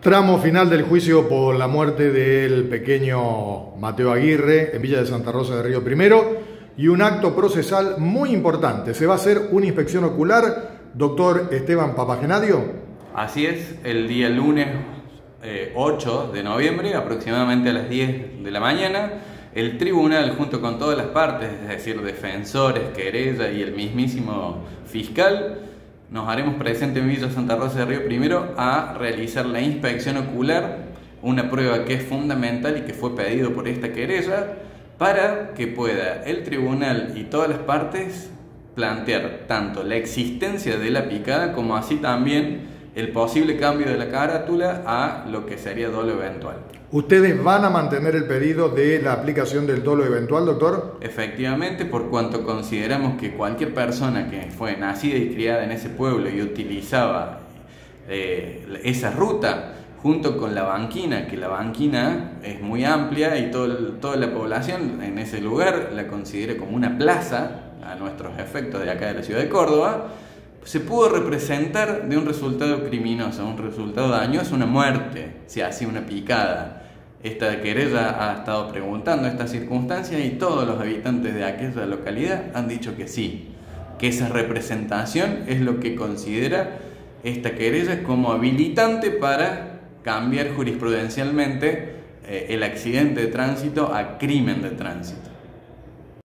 Tramo final del juicio por la muerte del pequeño Mateo Aguirre en Villa de Santa Rosa de Río Primero y un acto procesal muy importante. Se va a hacer una inspección ocular, doctor Esteban Papagenadio. Así es, el día lunes 8 eh, de noviembre, aproximadamente a las 10 de la mañana, el tribunal, junto con todas las partes, es decir, defensores, querella y el mismísimo fiscal, nos haremos presente en Villa Santa Rosa de Río primero a realizar la inspección ocular, una prueba que es fundamental y que fue pedido por esta querella, para que pueda el tribunal y todas las partes plantear tanto la existencia de la picada como así también el posible cambio de la carátula a lo que sería dolo eventual. ¿Ustedes van a mantener el pedido de la aplicación del dolo eventual, doctor? Efectivamente, por cuanto consideramos que cualquier persona que fue nacida y criada en ese pueblo y utilizaba eh, esa ruta junto con la banquina, que la banquina es muy amplia y toda la población en ese lugar la considera como una plaza, a nuestros efectos de acá de la ciudad de Córdoba, se pudo representar de un resultado criminoso, un resultado dañoso, una muerte, si hace una picada. Esta querella ha estado preguntando estas circunstancias y todos los habitantes de aquella localidad han dicho que sí, que esa representación es lo que considera esta querella como habilitante para cambiar jurisprudencialmente eh, el accidente de tránsito a crimen de tránsito.